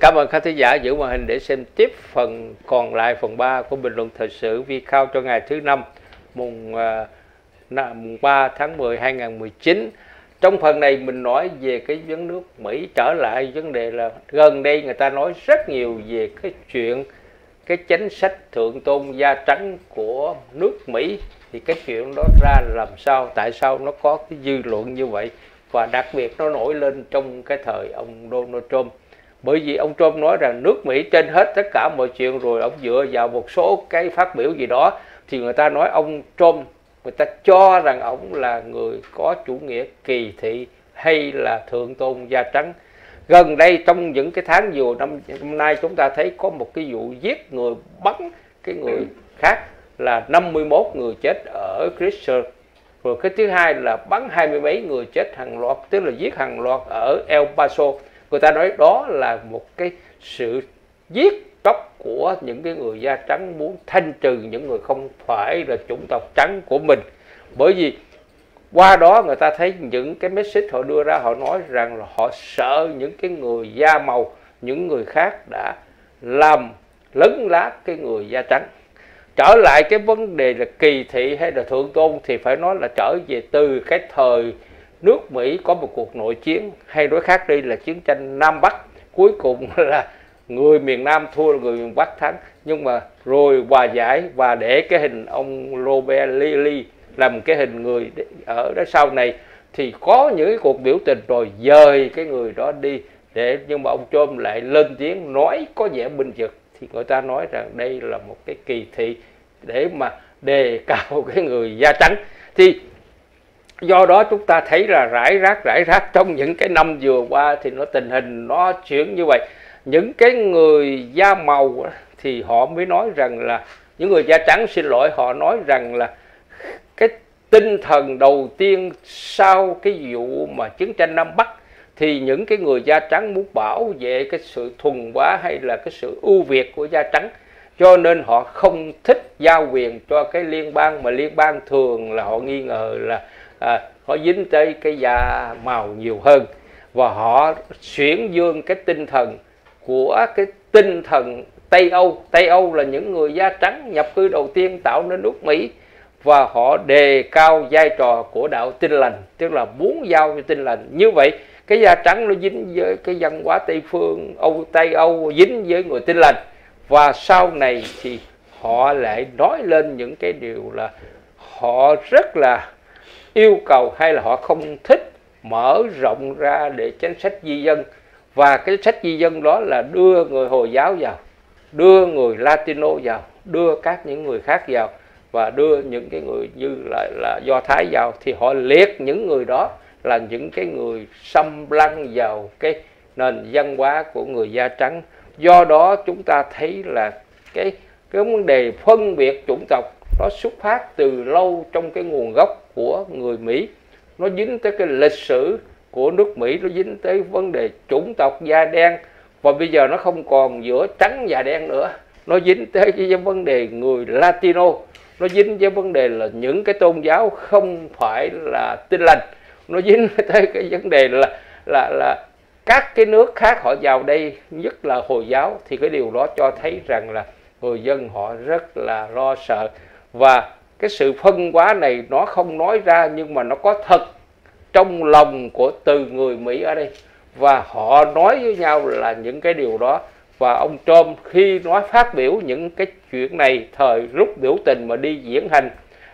Cảm ơn khán thính giả giữ màn hình để xem tiếp phần còn lại, phần 3 của bình luận thời sự Vi Khao cho ngày thứ năm, mùng à, mùng 3 tháng 10 2019. Trong phần này mình nói về cái vấn nước Mỹ trở lại, vấn đề là gần đây người ta nói rất nhiều về cái chuyện, cái chính sách thượng tôn da trắng của nước Mỹ. Thì cái chuyện đó ra làm sao, tại sao nó có cái dư luận như vậy? Và đặc biệt nó nổi lên trong cái thời ông Donald Trump bởi vì ông Trump nói rằng nước Mỹ trên hết tất cả mọi chuyện rồi ông dựa vào một số cái phát biểu gì đó thì người ta nói ông Trump người ta cho rằng ông là người có chủ nghĩa kỳ thị hay là thượng tôn da trắng. Gần đây trong những cái tháng vừa năm, năm nay chúng ta thấy có một cái vụ giết người bắn cái người khác là 51 người chết ở Christchurch. Rồi cái thứ hai là bắn hai mươi mấy người chết hàng loạt tức là giết hàng loạt ở El Paso người ta nói đó là một cái sự giết chóc của những cái người da trắng muốn thanh trừ những người không phải là chủng tộc trắng của mình. Bởi vì qua đó người ta thấy những cái message họ đưa ra, họ nói rằng là họ sợ những cái người da màu, những người khác đã làm lấn lát cái người da trắng. Trở lại cái vấn đề là kỳ thị hay là thượng tôn thì phải nói là trở về từ cái thời nước Mỹ có một cuộc nội chiến hay nói khác đi là chiến tranh Nam Bắc. Cuối cùng là người miền Nam thua, người miền Bắc thắng. Nhưng mà rồi hòa giải và để cái hình ông Robert Lee làm cái hình người ở đó sau này, thì có những cái cuộc biểu tình rồi dời cái người đó đi để, nhưng mà ông Trump lại lên tiếng nói có vẻ binh vực. Thì người ta nói rằng đây là một cái kỳ thị để mà đề cao cái người da trắng. Thì do đó chúng ta thấy là rải rác rải rác trong những cái năm vừa qua thì nó, tình hình nó chuyển như vậy. Những cái người da màu thì họ mới nói rằng là, những người da trắng xin lỗi, họ nói rằng là cái tinh thần đầu tiên sau cái vụ mà chiến tranh Nam Bắc thì những cái người da trắng muốn bảo vệ cái sự thuần hóa hay là cái sự ưu việt của da trắng. Cho nên họ không thích giao quyền cho cái liên bang, mà liên bang thường là họ nghi ngờ là à, họ dính tới cái da màu nhiều hơn. Và họ chuyển dương cái tinh thần của cái tinh thần Tây Âu. Tây Âu là những người da trắng nhập cư đầu tiên tạo nên nước Mỹ. Và họ đề cao vai trò của đạo tin lành tức là muốn giao cho tin lành. Như vậy cái da trắng nó dính với cái văn hóa Tây phương Âu Tây Âu dính với người tin lành. Và sau này thì họ lại nói lên những cái điều là họ rất là yêu cầu hay là họ không thích mở rộng ra để chính sách di dân. Và cái sách di dân đó là đưa người hồi giáo vào, đưa người latino vào, đưa các những người khác vào. Và đưa những cái người như là là do thái vào. Thì họ liệt những người đó là những cái người xâm lăng vào cái nền văn hóa của người da trắng. Do đó chúng ta thấy là cái cái vấn đề phân biệt chủng tộc nó xuất phát từ lâu trong cái nguồn gốc của người Mỹ. Nó dính tới cái lịch sử của nước Mỹ, nó dính tới vấn đề chủng tộc da đen. Và bây giờ nó không còn giữa trắng và đen nữa. Nó dính tới cái vấn đề người Latino. Nó dính với vấn đề là những cái tôn giáo không phải là tin lành. Nó dính tới cái vấn đề là là là các cái nước khác họ vào đây, nhất là hồi giáo. Thì cái điều đó cho thấy rằng là người dân họ rất là lo sợ và cái sự phân hóa này nó không nói ra nhưng mà nó có thật trong lòng của từ người Mỹ ở đây. Và họ nói với nhau là những cái điều đó. Và ông Trump khi nói phát biểu những cái chuyện này, thời lúc biểu tình mà đi diễn hành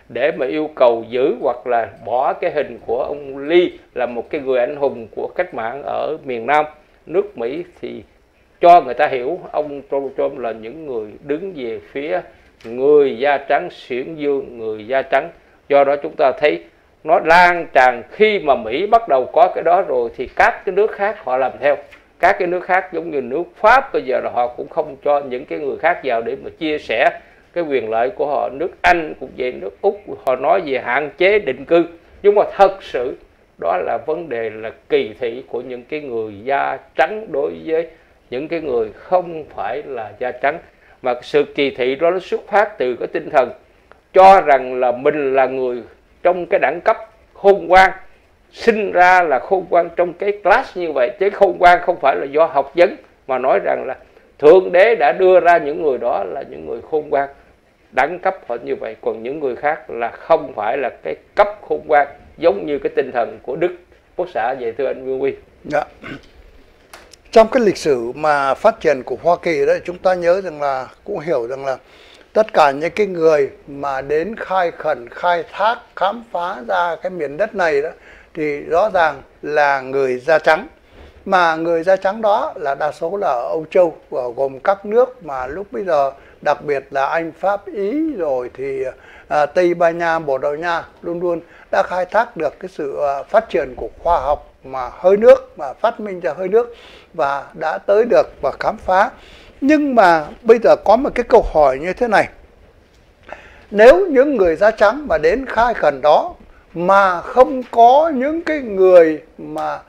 để mà yêu cầu giữ hoặc là bỏ cái hình của ông Lee là một cái người anh hùng của cách mạng ở miền Nam nước Mỹ thì cho người ta hiểu ông Donald Trump là những người đứng về phía người da trắng xuyển dương người da trắng. Do đó chúng ta thấy nó lan tràn khi mà Mỹ bắt đầu có cái đó rồi thì các cái nước khác họ làm theo. Các cái nước khác giống như nước Pháp bây giờ là họ cũng không cho những cái người khác vào để mà chia sẻ cái quyền lợi của họ. Nước Anh cũng vậy, nước Úc, họ nói về hạn chế định cư. Nhưng mà thật sự đó là vấn đề là kỳ thị của những cái người da trắng đối với những cái người không phải là da trắng mà sự kỳ thị đó nó xuất phát từ cái tinh thần cho rằng là mình là người trong cái đẳng cấp khôn ngoan, sinh ra là khôn ngoan trong cái class như vậy chứ khôn ngoan không phải là do học vấn, mà nói rằng là thượng đế đã đưa ra những người đó là những người khôn ngoan, đẳng cấp họ như vậy còn những người khác là không phải là cái cấp khôn ngoan, giống như cái tinh thần của đức quốc xã vậy, thưa anh Nguyên Huy. Dạ. Trong cái lịch sử mà phát triển của Hoa Kỳ đấy chúng ta nhớ rằng là cũng hiểu rằng là tất cả những cái người mà đến khai khẩn khai thác khám phá ra cái miền đất này đó thì rõ ràng là người da trắng. Mà người da trắng đó là đa số là ở Âu Châu và gồm các nước mà lúc bây giờ đặc biệt là Anh Pháp Ý rồi thì à, Tây Ban Nha Bồ Đào Nha luôn luôn đã khai thác được cái sự à, phát triển của khoa học mà hơi nước, mà phát minh ra hơi nước và đã tới được và khám phá. Nhưng mà bây giờ có một cái câu hỏi như thế này. Nếu những người da trắng mà đến khai khẩn đó mà không có những cái người mà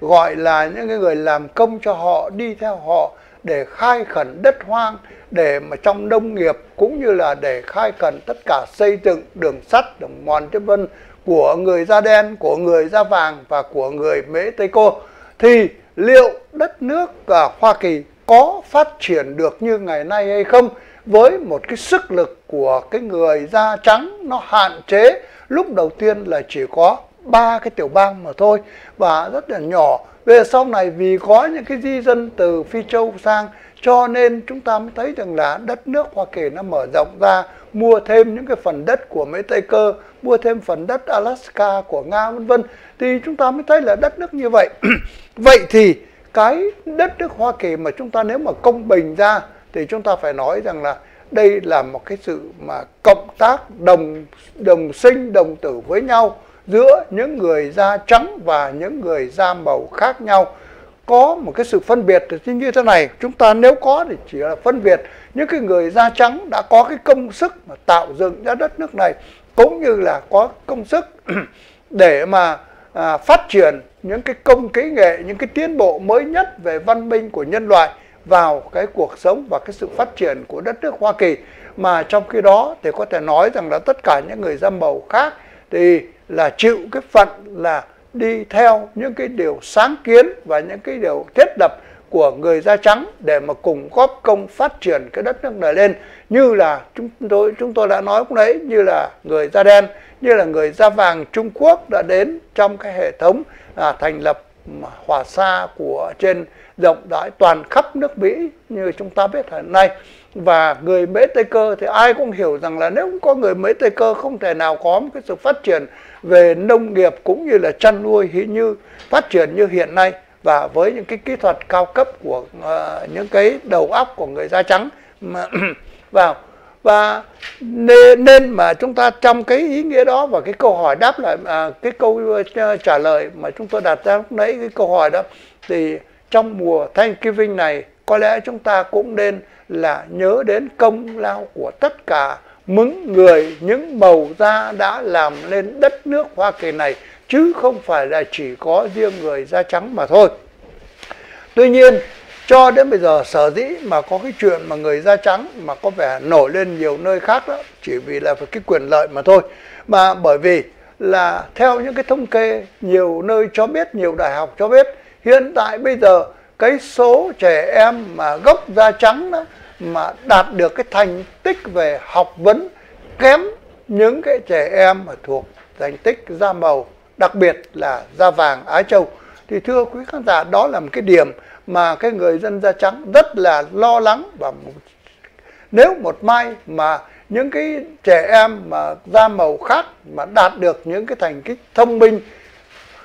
gọi là những cái người làm công cho họ, đi theo họ để khai khẩn đất hoang, để mà trong nông nghiệp cũng như là để khai khẩn tất cả xây dựng đường sắt, đường mòn, vân vân của người da đen, của người da vàng và của người mễ tây cô, thì liệu đất nước à, hoa kỳ có phát triển được như ngày nay hay không? Với một cái sức lực của cái người da trắng, nó hạn chế, lúc đầu tiên là chỉ có ba cái tiểu bang mà thôi, và rất là nhỏ. Về sau này vì có những cái di dân từ phi châu sang, cho nên chúng ta mới thấy rằng là đất nước hoa kỳ nó mở rộng ra mua thêm những cái phần đất của mấy tây cơ, mua thêm phần đất alaska của nga, vân vân, thì chúng ta mới thấy là đất nước như vậy. Vậy thì cái đất nước hoa kỳ mà chúng ta nếu mà công bình ra thì chúng ta phải nói rằng là đây là một cái sự mà cộng tác đồng đồng sinh, đồng tử với nhau giữa những người da trắng và những người da màu khác nhau có một cái sự phân biệt thì như thế này. Chúng ta nếu có thì chỉ là phân biệt những cái người da trắng đã có cái công sức mà tạo dựng ra đất nước này cũng như là có công sức để mà à, phát triển những cái công kỹ nghệ những cái tiến bộ mới nhất về văn minh của nhân loại vào cái cuộc sống và cái sự phát triển của đất nước Hoa Kỳ. Mà trong khi đó thì có thể nói rằng là tất cả những người da màu khác thì là chịu cái phận là đi theo những cái điều sáng kiến và những cái điều thiết lập của người da trắng để mà cùng góp công phát triển cái đất nước này lên. Như là chúng tôi chúng tôi đã nói cũng đấy như là người da đen như là người da vàng Trung Quốc đã đến trong cái hệ thống à, thành lập hòa xa của trên rộng rãi toàn khắp nước Mỹ như chúng ta biết hiện nay và người Mễ Tây Cơ thì ai cũng hiểu rằng là nếu không có người Mễ Tây Cơ không thể nào có một cái sự phát triển về nông nghiệp cũng như là chăn nuôi như phát triển như hiện nay và với những cái kỹ thuật cao cấp của uh, những cái đầu óc của người da trắng mà vào. Và nên, nên mà chúng ta trong cái ý nghĩa đó và cái câu hỏi đáp lại à, cái câu ờ, trả lời mà chúng tôi đặt ra lúc nãy cái câu hỏi đó thì trong mùa Thanksgiving này có lẽ chúng ta cũng nên là nhớ đến công lao của tất cả những người, những màu da đã làm nên đất nước Hoa Kỳ này, chứ không phải là chỉ có riêng người da trắng mà thôi. Tuy nhiên, cho đến bây giờ sở dĩ mà có cái chuyện mà người da trắng mà có vẻ nổi lên nhiều nơi khác đó, chỉ vì là cái quyền lợi mà thôi mà bởi vì là theo những cái thống kê, nhiều nơi cho biết, nhiều đại học cho biết, hiện tại bây giờ cái số trẻ em mà gốc da trắng đó mà đạt được cái thành tích về học vấn kém những cái trẻ em mà thuộc thành tích da màu, đặc biệt là da vàng Á Châu. Thì thưa quý khán giả, đó là một cái điểm mà cái người dân da trắng rất là lo lắng và nếu một mai mà những cái trẻ em mà da màu khác mà đạt được những cái thành tích thông minh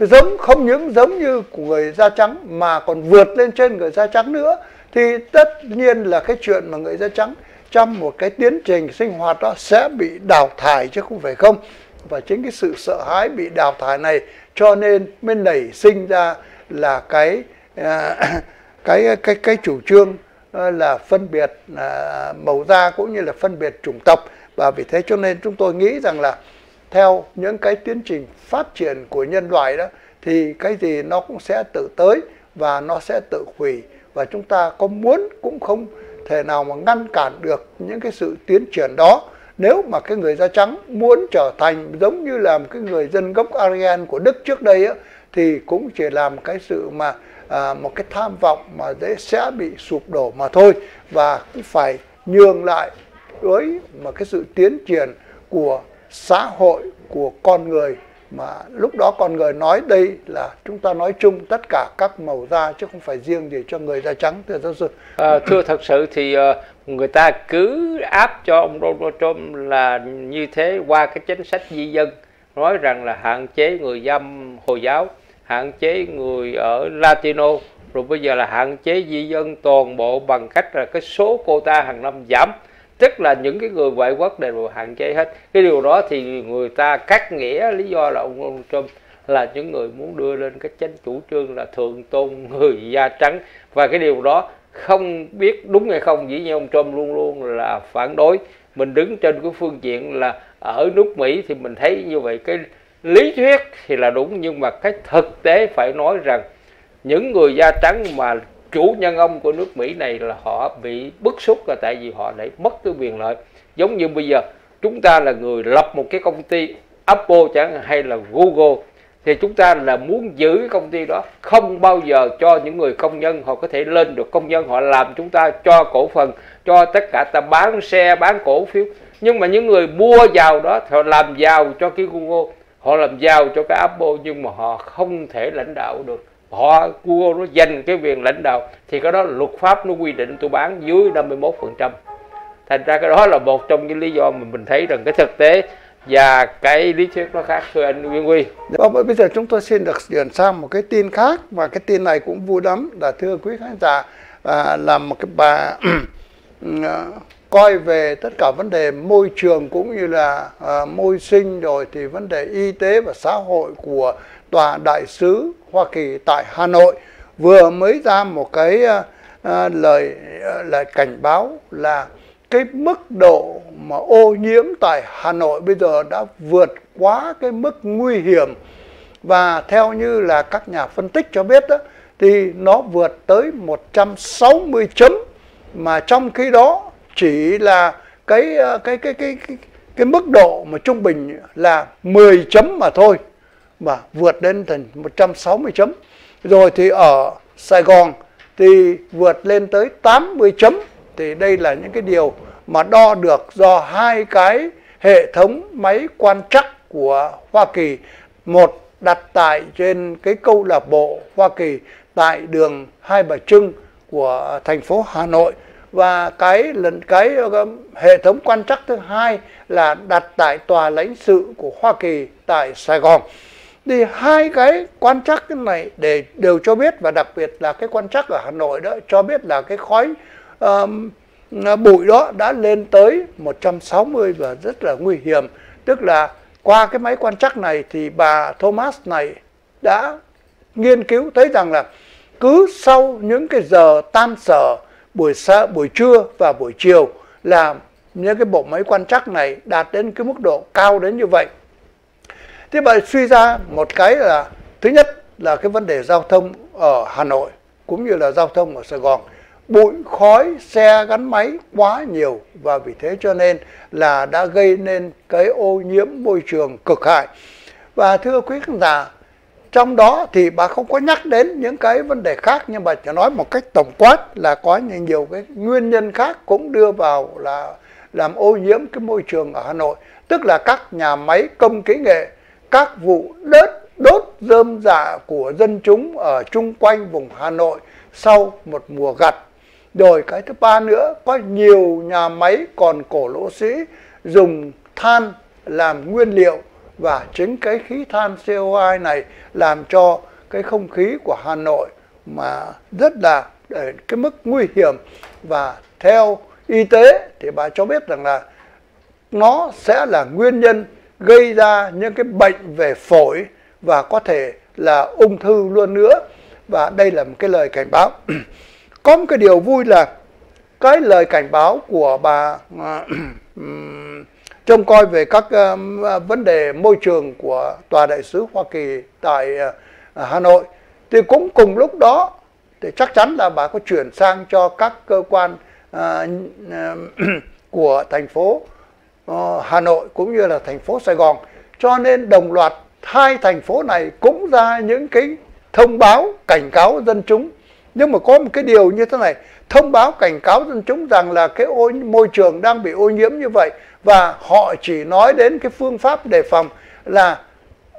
giống không những giống như của người da trắng mà còn vượt lên trên người da trắng nữa thì tất nhiên là cái chuyện mà người da trắng trong một cái tiến trình sinh hoạt đó sẽ bị đào thải chứ không phải không. Và chính cái sự sợ hãi bị đào thải này cho nên mới nảy sinh ra là cái à, cái cái cái chủ trương à, là phân biệt à, màu da cũng như là phân biệt chủng tộc. Và vì thế cho nên chúng tôi nghĩ rằng là theo những cái tiến trình phát triển của nhân loại đó thì cái gì nó cũng sẽ tự tới và nó sẽ tự hủy. Và chúng ta có muốn cũng không thể nào mà ngăn cản được những cái sự tiến triển đó. Nếu mà cái người da trắng muốn trở thành giống như là một cái người dân gốc Aryan của Đức trước đây á, thì cũng chỉ làm cái sự mà à, một cái tham vọng mà dễ sẽ bị sụp đổ mà thôi. Và cũng phải nhường lại với mà cái sự tiến triển của xã hội của con người mà lúc đó con người nói đây là chúng ta nói chung tất cả các màu da chứ không phải riêng gì cho người da trắng thưa giáo sư. À, thưa thật sự thì ờ, người ta cứ áp cho ông Donald Trump là như thế qua cái chính sách di dân nói rằng là hạn chế người dâm hồi giáo hạn chế người ở Latino rồi bây giờ là hạn chế di dân toàn bộ bằng cách là cái số cô ta hàng năm giảm tức là những cái người ngoại quốc đều hạn chế hết. Cái điều đó thì người ta cắt nghĩa lý do là ông, ông Trump là những người muốn đưa lên cái chánh chủ trương là thượng tôn người da trắng. Và cái điều đó không biết đúng hay không dĩ nhiên ông Trump luôn luôn là phản đối. Mình đứng trên cái phương diện là ở nước Mỹ thì mình thấy như vậy. Cái lý thuyết thì là đúng nhưng mà cái thực tế phải nói rằng những người da trắng mà chủ nhân ông của nước Mỹ này là họ bị bức xúc là tại vì họ lại mất cái quyền lợi. Giống như bây giờ, chúng ta là người lập một cái công ty, Apple chẳng hay là Google, thì chúng ta là muốn giữ cái công ty đó, không bao giờ cho những người công nhân họ có thể lên được công nhân, họ làm chúng ta cho cổ phần, cho tất cả ta bán xe, bán cổ phiếu. Nhưng mà những người mua vào đó, họ làm giàu cho cái Google, họ làm giàu cho cái Apple, nhưng mà họ không thể lãnh đạo được họ Google nó giành cái quyền lãnh đạo. Thì cái đó luật pháp nó quy định tôi bán dưới 51 phần trăm. Thành ra cái đó là một trong những lý do mà mình thấy rằng cái thực tế và cái lý thuyết nó khác thưa anh Nguyên Huy. Dạ vâng, bây giờ chúng tôi xin được chuyển sang một cái tin khác và cái tin này cũng vui lắm. Là thưa quý khán giả à, là một cái bà à, coi về tất cả vấn đề môi trường cũng như là à, môi sinh rồi thì vấn đề y tế và xã hội của tòa đại sứ Hoa Kỳ tại Hà Nội vừa mới ra một cái à, lời ờ, lời cảnh báo là cái mức độ mà ô nhiễm tại Hà Nội bây giờ đã vượt quá cái mức nguy hiểm. Và theo như là các nhà phân tích cho biết đó thì nó vượt tới 160 chấm mà trong khi đó chỉ là cái cái cái cái cái, cái mức độ mà trung bình là 10 chấm mà thôi mà vượt lên thành 160 chấm. Rồi thì ở Sài Gòn thì vượt lên tới 80 chấm. Thì đây là những cái điều mà đo được do hai cái hệ thống máy quan trắc của Hoa Kỳ. Một đặt tại trên cái câu lạc bộ Hoa Kỳ tại đường Hai Bà Trưng của thành phố Hà Nội và cái lần, cái um, hệ thống quan trắc thứ hai là đặt tại tòa lãnh sự của Hoa Kỳ tại Sài Gòn thì hai cái quan trắc cái này để đều cho biết và đặc biệt là cái quan trắc ở Hà Nội đó cho biết là cái khói um, bụi đó đã lên tới 160 và rất là nguy hiểm. Tức là qua cái máy quan trắc này thì bà Thomas này đã nghiên cứu thấy rằng là cứ sau những cái giờ tan sở buổi xa, buổi trưa và buổi chiều là những cái bộ máy quan trắc này đạt đến cái mức độ cao đến như vậy thế vậy suy ra một cái là, thứ nhất là cái vấn đề giao thông ở Hà Nội cũng như là giao thông ở Sài Gòn. Bụi khói, xe gắn máy quá nhiều và vì thế cho nên là đã gây nên cái ô nhiễm môi trường cực hại. Và thưa quý khán giả, trong đó thì bà không có nhắc đến những cái vấn đề khác, nhưng bà chỉ nói một cách tổng quát là có nhiều cái nguyên nhân khác cũng đưa vào là làm ô nhiễm cái môi trường ở Hà Nội. Tức là các nhà máy công kỹ nghệ các vụ đất đốt rơm dạ của dân chúng ở chung quanh vùng Hà Nội sau một mùa gặt. Rồi cái thứ ba nữa, có nhiều nhà máy còn cổ lỗ sĩ dùng than làm nguyên liệu và chính cái khí than CO2 này làm cho cái không khí của Hà Nội mà rất là ờ, cái mức nguy hiểm. Và theo y tế thì bà cho biết rằng là nó sẽ là nguyên nhân gây ra những cái bệnh về phổi và có thể là ung thư luôn nữa. Và đây là một cái lời cảnh báo. Có một cái điều vui là cái lời cảnh báo của bà à, trông coi về các vấn đề môi trường của tòa đại sứ Hoa Kỳ tại à, Hà Nội. Thì cũng cùng lúc đó thì chắc chắn là bà có chuyển sang cho các cơ quan à, của thành phố. Ờ, Hà Nội cũng như là thành phố Sài Gòn. Cho nên đồng loạt hai thành phố này cũng ra những cái thông báo cảnh cáo dân chúng. Nhưng mà có một cái điều như thế này thông báo cảnh cáo dân chúng rằng là cái ô, môi trường đang bị ô nhiễm như vậy và họ chỉ nói đến cái phương pháp đề phòng là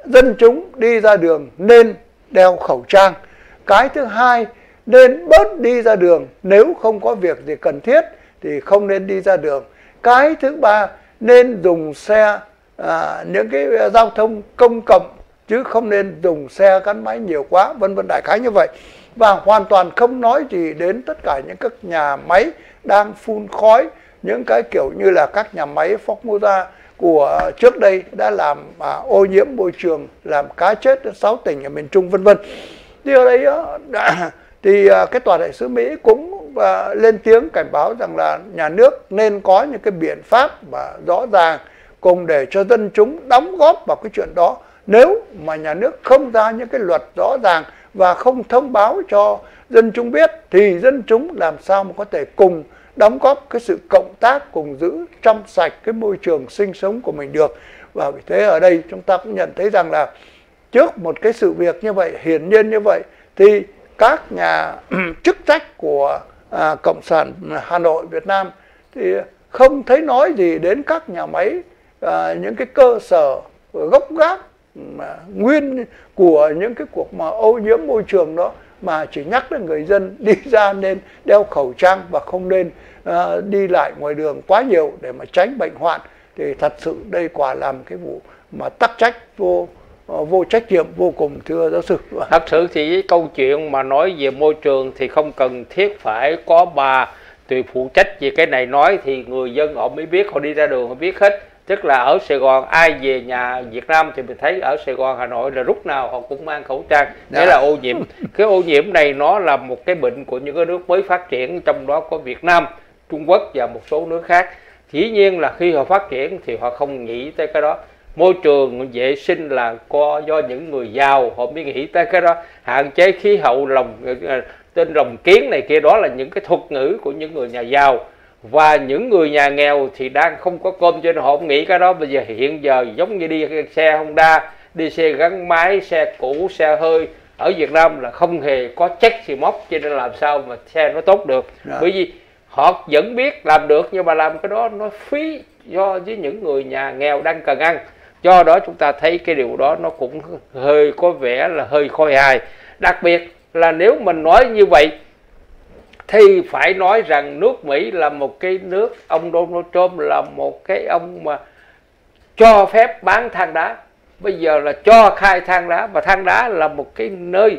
dân chúng đi ra đường nên đeo khẩu trang. Cái thứ hai nên bớt đi ra đường nếu không có việc gì cần thiết thì không nên đi ra đường. Cái thứ ba nên dùng xe à, những cái à, giao thông công cộng chứ không nên dùng xe gắn máy nhiều quá vân vân đại khái như vậy. Và hoàn toàn không nói gì đến tất cả những các nhà máy đang phun khói những cái kiểu như là các nhà máy Formosa của trước đây đã làm à, ô nhiễm môi trường làm cá chết sáu tỉnh ở miền Trung vân vân. Thì ở đây đã, thì à, cái tòa đại sứ Mỹ cũng Ờ, lên tiếng cảnh báo rằng là nhà nước nên có những cái biện pháp mà rõ ràng cùng để cho dân chúng đóng góp vào cái chuyện đó. Nếu mà nhà nước không ra những cái luật rõ ràng và không thông báo cho dân chúng biết, thì dân chúng làm sao mà có thể cùng đóng góp cái sự cộng tác, cùng giữ trong sạch cái môi trường sinh sống của mình được. Và vì thế ở đây chúng ta cũng nhận thấy rằng là trước một cái sự việc như vậy, hiển nhiên như vậy, thì các nhà chức trách của à, cộng sản Hà Nội Việt Nam thì không thấy nói gì đến các nhà máy à, những cái cơ sở gốc gác mà nguyên của những cái cuộc mà ô nhiễm môi trường đó mà chỉ nhắc đến người dân đi ra nên đeo khẩu trang và không nên à, đi lại ngoài đường quá nhiều để mà tránh bệnh hoạn. Thì thật sự đây quả làm cái vụ mà tắc trách vô vô trách nhiệm vô cùng thưa giáo sư. Thật sự thì cái câu chuyện mà nói về môi trường thì không cần thiết phải có bà tùy phụ trách về cái này nói thì người dân họ mới biết họ đi ra đường họ biết hết. Tức là ở Sài Gòn ai về nhà Việt Nam thì mình thấy ở Sài Gòn Hà Nội là lúc nào họ cũng mang khẩu trang. Dạ. là ô nhiễm. Cái ô nhiễm này nó là một cái bệnh của những cái nước mới phát triển trong đó có Việt Nam Trung Quốc và một số nước khác. Dĩ nhiên là khi họ phát triển thì họ không nghĩ tới cái đó môi trường vệ sinh là có do những người giàu. Họ mới nghĩ tới cái đó. Hạn chế khí hậu lòng ờ, tên rồng kiến này kia. Đó là những cái thuật ngữ của những người nhà giàu. Và những người nhà nghèo thì đang không có cơm cho nên họ không nghĩ cái đó. Bây giờ hiện giờ giống như đi xe Honda đi xe gắn máy xe cũ xe hơi. Ở Việt Nam là không hề có check xì móc cho nên làm sao mà xe nó tốt được. Rồi. bởi vì họ vẫn biết làm được nhưng mà làm cái đó nó phí do với những người nhà nghèo đang cần ăn do đó chúng ta thấy cái điều đó nó cũng hơi có vẻ là hơi khôi hài. Đặc biệt là nếu mình nói như vậy, thì phải nói rằng nước Mỹ là một cái nước, ông Donald Trump là một cái ông mà cho phép bán than đá. Bây giờ là cho khai than đá, và than đá là một cái nơi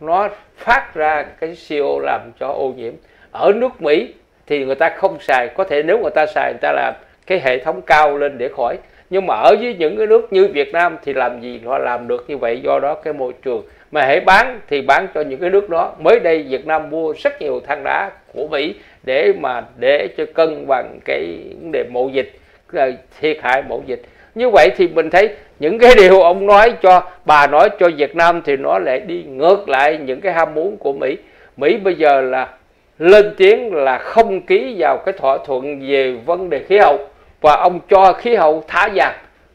nó phát ra cái CO làm cho ô nhiễm. Ở nước Mỹ thì người ta không xài, có thể nếu người ta xài, người ta làm cái hệ thống cao lên để khỏi nhưng mà ở với những cái nước như Việt Nam thì làm gì họ làm được như vậy? Do đó cái môi trường mà hãy bán thì bán cho những cái nước đó. Mới đây Việt Nam mua rất nhiều than đá của Mỹ để mà để cho cân bằng cái vấn đề mậu dịch thiệt hại mậu dịch. Như vậy thì mình thấy những cái điều ông nói cho, bà nói cho Việt Nam thì nó lại đi ngược lại những cái ham muốn của Mỹ. Mỹ bây giờ là lên tiếng là không ký vào cái thỏa thuận về vấn đề khí hậu và ông cho khí hậu thả dạt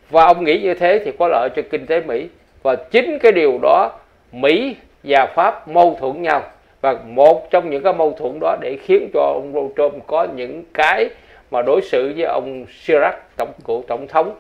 và ông nghĩ như thế thì có lợi cho kinh tế Mỹ. Và chính cái điều đó, Mỹ và Pháp mâu thuẫn nhau. Và một trong những cái mâu thuẫn đó để khiến cho ông Donald Trump có những cái mà đối xử với ông Chirac, tổng cựu tổng thống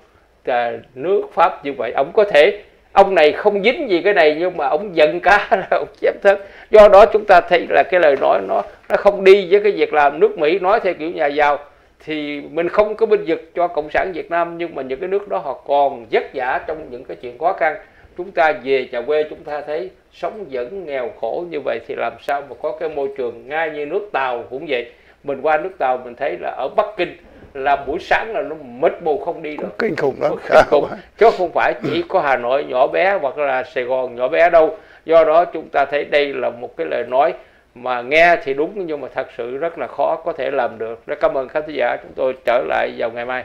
à, nước Pháp như vậy. Ông có thể, ông này không dính gì cái này nhưng mà ông giận cá là ông chém thớt. Do đó chúng ta thấy là cái lời nói nó nó không đi với cái việc làm nước Mỹ nói theo kiểu nhà giàu thì mình không có binh vực cho cộng sản Việt Nam nhưng mà những cái nước đó họ còn vất vả trong những cái chuyện khó khăn. Chúng ta về nhà quê chúng ta thấy sống vẫn nghèo khổ như vậy thì làm sao mà có cái môi trường ngay như nước tàu cũng vậy. Mình qua nước tàu mình thấy là ở bắc kinh là buổi sáng là nó mịt mù không đi được. Kinh khủng lắm. Kinh khủng. Chứ không phải chỉ có hà nội nhỏ bé hoặc là sài gòn nhỏ bé đâu. Do đó chúng ta thấy đây là một cái lời nói mà nghe thì đúng, nhưng mà thật sự rất là khó có thể làm được. Rất cảm ơn khán giả. Chúng tôi trở lại vào ngày mai.